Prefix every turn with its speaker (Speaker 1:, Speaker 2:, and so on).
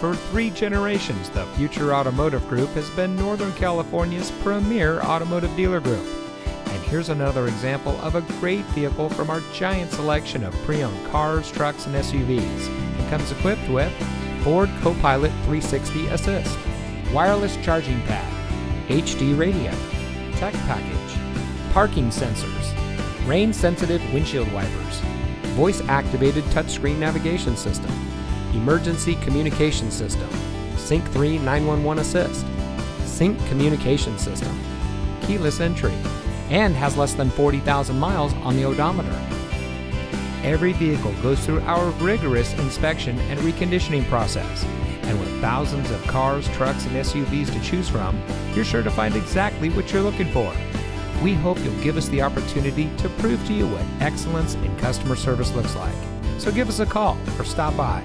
Speaker 1: For three generations, the Future Automotive Group has been Northern California's premier automotive dealer group. And here's another example of a great vehicle from our giant selection of pre owned cars, trucks, and SUVs. It comes equipped with Ford Copilot 360 Assist, wireless charging pad, HD radio, tech package, parking sensors, rain sensitive windshield wipers, voice activated touchscreen navigation system, emergency communication system, Sync 3 911 Assist, Sync communication system, keyless entry, and has less than 40,000 miles on the odometer. Every vehicle goes through our rigorous inspection and reconditioning process. And with thousands of cars, trucks, and SUVs to choose from, you're sure to find exactly what you're looking for. We hope you'll give us the opportunity to prove to you what excellence in customer service looks like. So give us a call or stop by.